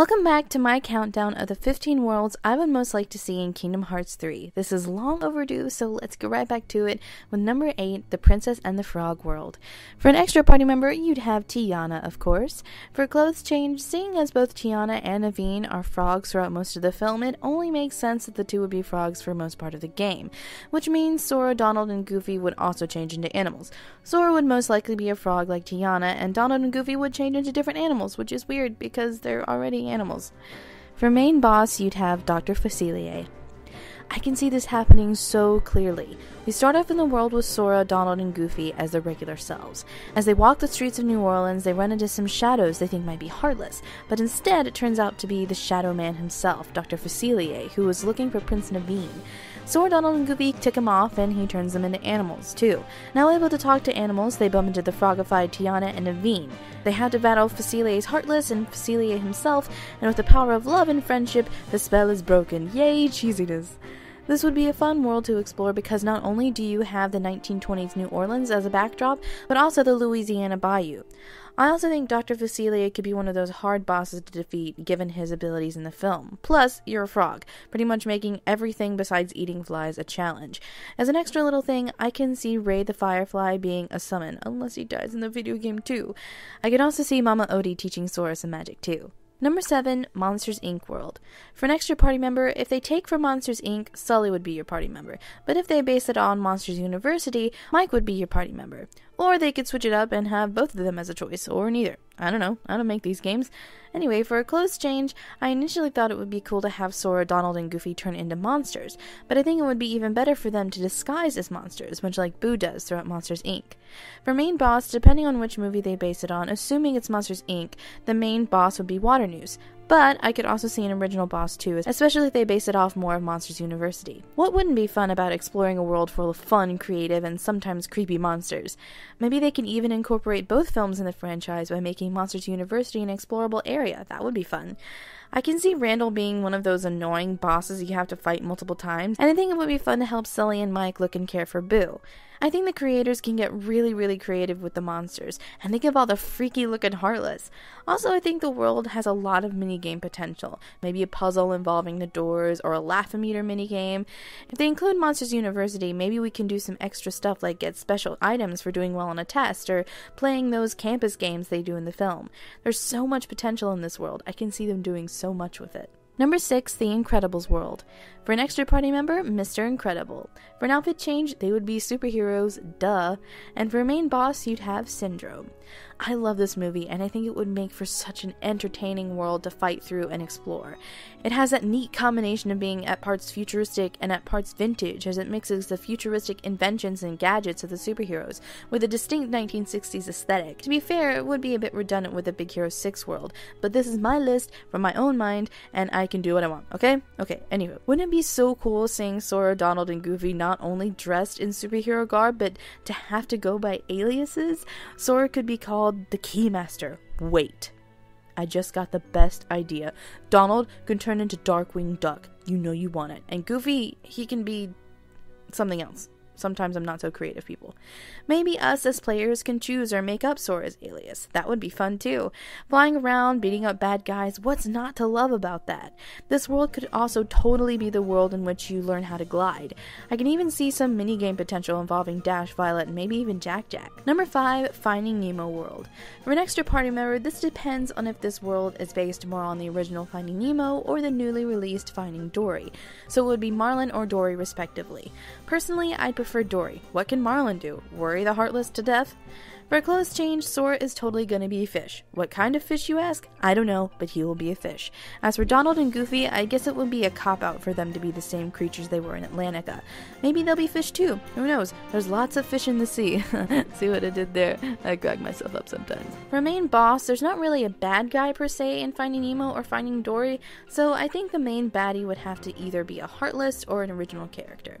Welcome back to my countdown of the 15 worlds I would most like to see in Kingdom Hearts 3. This is long overdue, so let's get right back to it with number 8, The Princess and the Frog World. For an extra party member, you'd have Tiana, of course. For clothes change, seeing as both Tiana and Naveen are frogs throughout most of the film, it only makes sense that the two would be frogs for most part of the game, which means Sora, Donald, and Goofy would also change into animals. Sora would most likely be a frog like Tiana, and Donald and Goofy would change into different animals, which is weird because they're already animals. For main boss, you'd have Dr. Facilier. I can see this happening so clearly. We start off in the world with Sora, Donald, and Goofy as their regular selves. As they walk the streets of New Orleans, they run into some shadows they think might be heartless, but instead it turns out to be the Shadow Man himself, Dr. Facilier, who was looking for Prince Naveen. Sora, Donald, and Goofy tick him off, and he turns them into animals, too. Now able to talk to animals, they bump into the frogified Tiana and Naveen. They have to battle Facilier's Heartless and Facilier himself, and with the power of love and friendship, the spell is broken. Yay, cheesiness! This would be a fun world to explore because not only do you have the 1920s New Orleans as a backdrop, but also the Louisiana Bayou. I also think Dr. Facilier could be one of those hard bosses to defeat given his abilities in the film. Plus, you're a frog, pretty much making everything besides eating flies a challenge. As an extra little thing, I can see Ray the Firefly being a summon, unless he dies in the video game too. I can also see Mama Odie teaching Sora some magic too. Number 7, Monsters Inc. World. For an extra party member, if they take from Monsters Inc., Sully would be your party member. But if they base it on Monsters University, Mike would be your party member. Or they could switch it up and have both of them as a choice, or neither. I don't know. I don't make these games. Anyway, for a clothes change, I initially thought it would be cool to have Sora, Donald, and Goofy turn into monsters, but I think it would be even better for them to disguise as monsters, much like Boo does throughout Monsters Inc. For main boss, depending on which movie they base it on, assuming it's Monsters Inc., the main boss would be Waternoose, but I could also see an original boss too, especially if they base it off more of Monsters University. What wouldn't be fun about exploring a world full of fun, creative, and sometimes creepy monsters? Maybe they can even incorporate both films in the franchise by making Monsters University an explorable area. That would be fun. I can see Randall being one of those annoying bosses you have to fight multiple times, and I think it would be fun to help Sully and Mike look and care for Boo. I think the creators can get really, really creative with the monsters, and think of all the freaky looking Heartless. Also, I think the world has a lot of minigame potential. Maybe a puzzle involving the doors, or a laugh-o-meter minigame. If they include Monsters University, maybe we can do some extra stuff like get special items for doing well on a test, or playing those campus games they do in the film. There's so much potential in this world. I can see them doing so much with it. Number 6, The Incredibles World. For an extra party member, Mr. Incredible. For an outfit change, they would be superheroes, duh. And for a main boss, you'd have Syndrome. I love this movie, and I think it would make for such an entertaining world to fight through and explore. It has that neat combination of being at parts futuristic and at parts vintage, as it mixes the futuristic inventions and gadgets of the superheroes with a distinct 1960s aesthetic. To be fair, it would be a bit redundant with the Big Hero 6 world, but this is my list from my own mind, and I can do what I want, okay? Okay, anyway, wouldn't it be so cool seeing Sora, Donald, and Goofy not only dressed in superhero garb, but to have to go by aliases? Sora could be called the Keymaster. Wait. I just got the best idea. Donald can turn into Darkwing Duck. You know you want it. And Goofy, he can be something else. Sometimes I'm not so creative, people. Maybe us as players can choose or make up Sora's alias. That would be fun too. Flying around, beating up bad guys, what's not to love about that? This world could also totally be the world in which you learn how to glide. I can even see some minigame potential involving Dash, Violet, and maybe even Jack Jack. Number 5, Finding Nemo World. For an extra party member, this depends on if this world is based more on the original Finding Nemo or the newly released Finding Dory. So it would be Marlin or Dory respectively. Personally, I'd prefer for Dory. What can Marlin do? Worry the Heartless to death? For a clothes change, Sora is totally gonna be a fish. What kind of fish, you ask? I don't know, but he will be a fish. As for Donald and Goofy, I guess it would be a cop out for them to be the same creatures they were in Atlantica. Maybe they'll be fish too. Who knows? There's lots of fish in the sea. See what I did there? I crack myself up sometimes. For main boss, there's not really a bad guy per se in Finding Nemo or Finding Dory, so I think the main baddie would have to either be a Heartless or an original character.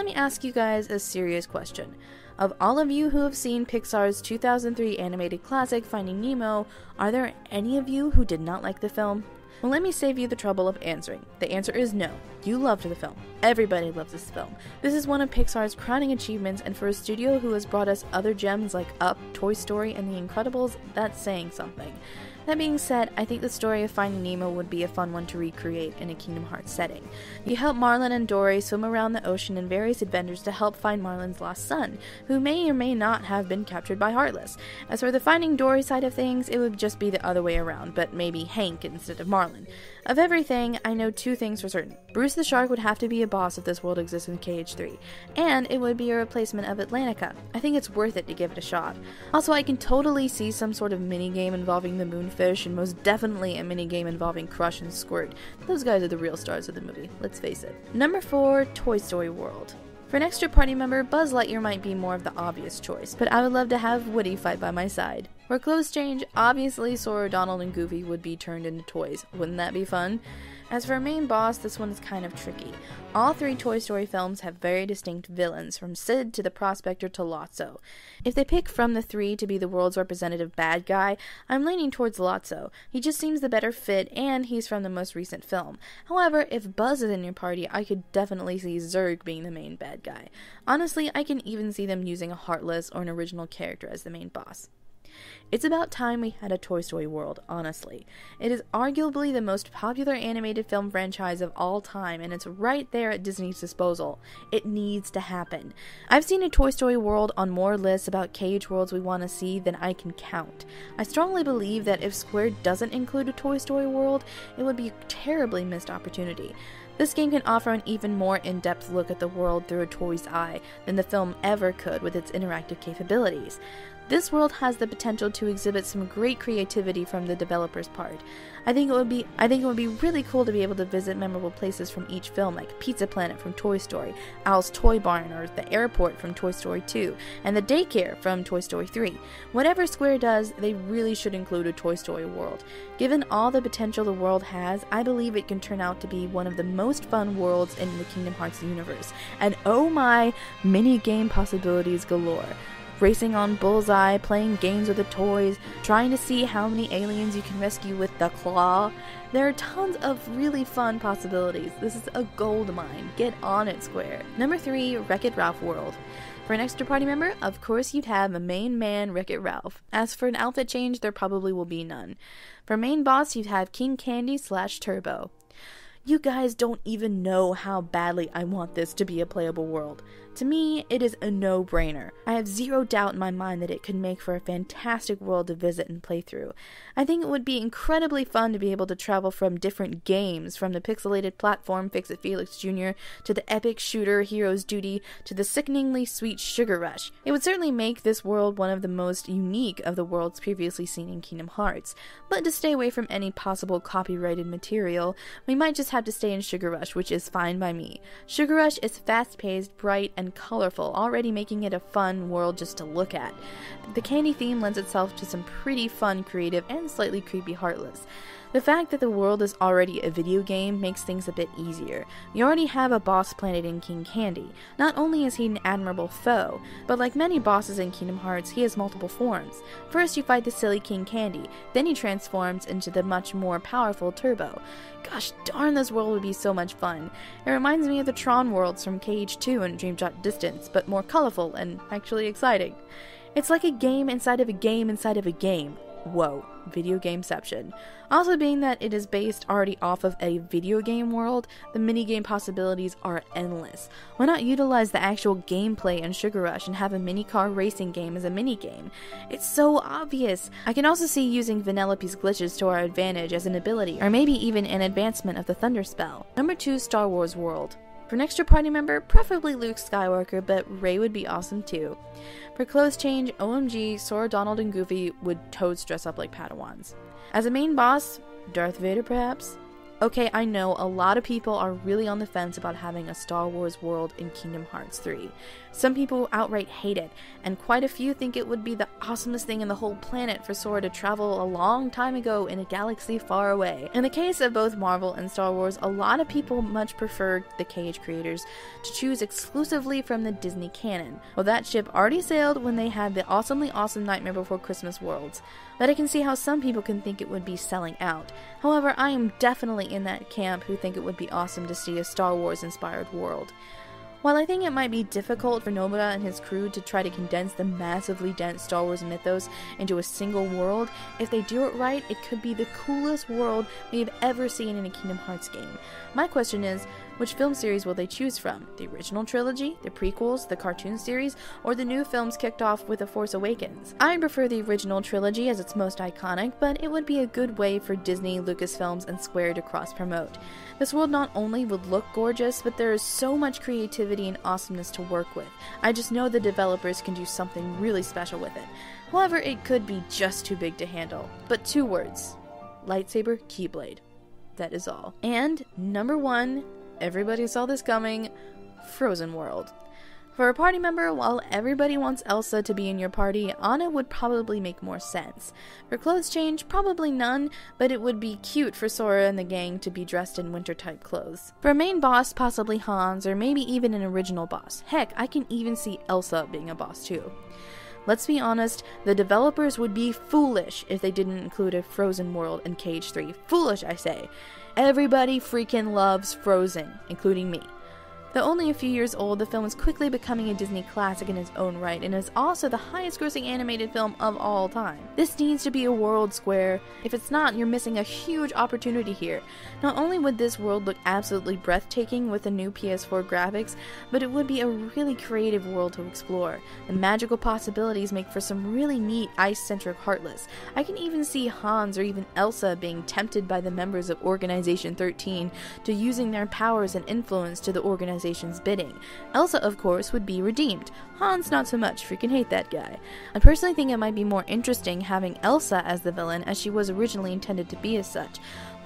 Let me ask you guys a serious question. Of all of you who have seen Pixar's 2003 animated classic Finding Nemo, are there any of you who did not like the film? Well, let me save you the trouble of answering. The answer is no. You loved the film. Everybody loves this film. This is one of Pixar's crowning achievements, and for a studio who has brought us other gems like Up, Toy Story, and The Incredibles, that's saying something. That being said, I think the story of Finding Nemo would be a fun one to recreate in a Kingdom Hearts setting. You help Marlin and Dory swim around the ocean in various adventures to help find Marlin's lost son, who may or may not have been captured by Heartless. As for the Finding Dory side of things, it would just be the other way around, but maybe Hank instead of Marlin. Of everything, I know two things for certain. Bruce the Shark would have to be a boss if this world exists in KH3, and it would be a replacement of Atlantica. I think it's worth it to give it a shot. Also, I can totally see some sort of mini game involving the moonfish, and most definitely a mini game involving Crush and Squirt. Those guys are the real stars of the movie, let's face it. Number 4 Toy Story World. For an extra party member, Buzz Lightyear might be more of the obvious choice, but I would love to have Woody fight by my side. For clothes change, obviously Sora, Donald, and Goofy would be turned into toys. Wouldn't that be fun? As for a main boss, this one is kind of tricky. All three Toy Story films have very distinct villains, from Sid to the Prospector to Lotso. If they pick from the three to be the world's representative bad guy, I'm leaning towards Lotso. He just seems the better fit, and he's from the most recent film. However, if Buzz is in your party, I could definitely see Zurg being the main bad guy. Honestly, I can even see them using a Heartless or an original character as the main boss. It's about time we had a Toy Story world, honestly. It is arguably the most popular animated film franchise of all time, and it's right there at Disney's disposal. It needs to happen. I've seen a Toy Story world on more lists about KH worlds we want to see than I can count. I strongly believe that if Square doesn't include a Toy Story world, it would be a terribly missed opportunity. This game can offer an even more in depth look at the world through a toy's eye than the film ever could with its interactive capabilities. This world has the potential to exhibit some great creativity from the developers' part. I think it would be I think it would be really cool to be able to visit memorable places from each film like Pizza Planet from Toy Story, Al's Toy Barn or the airport from Toy Story 2, and the daycare from Toy Story 3. Whatever Square does, they really should include a Toy Story world. Given all the potential the world has, I believe it can turn out to be one of the most fun worlds in the Kingdom Hearts universe. And oh my, mini game possibilities galore racing on Bullseye, playing games with the toys, trying to see how many aliens you can rescue with the claw. There are tons of really fun possibilities. This is a gold mine. Get on it, Square. Number 3, Wreck It Ralph World. For an extra party member, of course you'd have a main man, Wreck It Ralph. As for an outfit change, there probably will be none. For main boss, you'd have King Candy slash Turbo. You guys don't even know how badly I want this to be a playable world. To me, it is a no brainer. I have zero doubt in my mind that it could make for a fantastic world to visit and play through. I think it would be incredibly fun to be able to travel from different games, from the pixelated platform Fix It Felix Jr., to the epic shooter Hero's Duty, to the sickeningly sweet Sugar Rush. It would certainly make this world one of the most unique of the worlds previously seen in Kingdom Hearts. But to stay away from any possible copyrighted material, we might just have to stay in Sugar Rush, which is fine by me. Sugar Rush is fast paced, bright, and colorful, already making it a fun world just to look at. The candy theme lends itself to some pretty fun, creative, and slightly creepy Heartless. The fact that the world is already a video game makes things a bit easier. You already have a boss planet in King Candy. Not only is he an admirable foe, but like many bosses in Kingdom Hearts, he has multiple forms. First, you fight the silly King Candy, then he transforms into the much more powerful Turbo. Gosh darn, this world would be so much fun. It reminds me of the Tron worlds from KH2 and Dream Drop Distance, but more colorful and actually exciting. It's like a game inside of a game inside of a game. Whoa, video gameception. Also, being that it is based already off of a video game world, the minigame possibilities are endless. Why not utilize the actual gameplay in Sugar Rush and have a mini car racing game as a minigame? It's so obvious. I can also see using Vanellope's glitches to our advantage as an ability, or maybe even an advancement of the Thunder Spell. Number 2 Star Wars World. For an extra party member, preferably Luke Skywalker, but Rey would be awesome too. For clothes change, OMG, Sora, Donald, and Goofy would totes dress up like Padawans. As a main boss, Darth Vader perhaps? Okay, I know a lot of people are really on the fence about having a Star Wars world in Kingdom Hearts 3. Some people outright hate it, and quite a few think it would be the awesomest thing in the whole planet for Sora to travel a long time ago in a galaxy far away. In the case of both Marvel and Star Wars, a lot of people much prefer the KH creators to choose exclusively from the Disney canon. Well, that ship already sailed when they had the awesomely awesome Nightmare Before Christmas worlds, but I can see how some people can think it would be selling out. However, I am definitely in that camp who think it would be awesome to see a Star Wars inspired world. While I think it might be difficult for Nomura and his crew to try to condense the massively dense Star Wars mythos into a single world, if they do it right, it could be the coolest world we have ever seen in a Kingdom Hearts game. My question is, which film series will they choose from? The original trilogy, the prequels, the cartoon series, or the new films kicked off with The Force Awakens? I prefer the original trilogy as it's most iconic, but it would be a good way for Disney, Lucasfilms, and Square to cross promote. This world not only would look gorgeous, but there is so much creativity and awesomeness to work with. I just know the developers can do something really special with it. However, it could be just too big to handle. But two words lightsaber, keyblade. That is all. And number one, everybody saw this coming Frozen World. For a party member, while everybody wants Elsa to be in your party, Anna would probably make more sense. For clothes change, probably none, but it would be cute for Sora and the gang to be dressed in winter type clothes. For a main boss, possibly Hans, or maybe even an original boss. Heck, I can even see Elsa being a boss too. Let's be honest, the developers would be foolish if they didn't include a Frozen world in KH 3. Foolish, I say. Everybody freaking loves Frozen, including me. Though only a few years old, the film is quickly becoming a Disney classic in its own right and is also the highest grossing animated film of all time. This needs to be a world square. If it's not, you're missing a huge opportunity here. Not only would this world look absolutely breathtaking with the new PS4 graphics, but it would be a really creative world to explore. The magical possibilities make for some really neat ice centric Heartless. I can even see Hans or even Elsa being tempted by the members of Organization 13 to using their powers and influence to the organization organization's bidding. Elsa, of course, would be redeemed. Hans, not so much. Freaking hate that guy. I personally think it might be more interesting having Elsa as the villain, as she was originally intended to be as such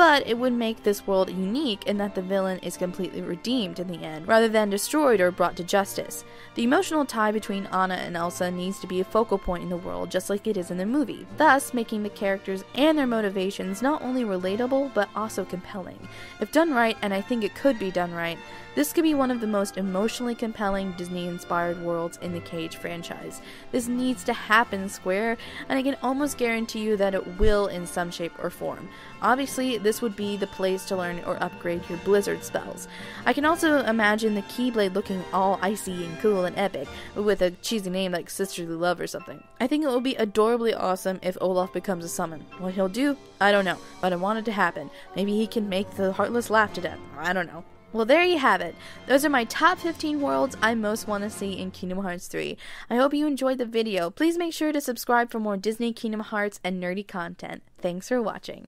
but it would make this world unique in that the villain is completely redeemed in the end, rather than destroyed or brought to justice. The emotional tie between Anna and Elsa needs to be a focal point in the world, just like it is in the movie, thus making the characters and their motivations not only relatable, but also compelling. If done right, and I think it could be done right, this could be one of the most emotionally compelling Disney inspired worlds in the KH franchise. This needs to happen, Square, and I can almost guarantee you that it will in some shape or form. Obviously, this would be the place to learn or upgrade your Blizzard spells. I can also imagine the Keyblade looking all icy and cool and epic, with a cheesy name like Sisterly Love or something. I think it will be adorably awesome if Olaf becomes a summon. What he'll do, I don't know, but I want it to happen. Maybe he can make the Heartless laugh to death. I don't know. Well, there you have it. Those are my top 15 worlds I most want to see in Kingdom Hearts 3. I hope you enjoyed the video. Please make sure to subscribe for more Disney Kingdom Hearts and nerdy content. Thanks for watching.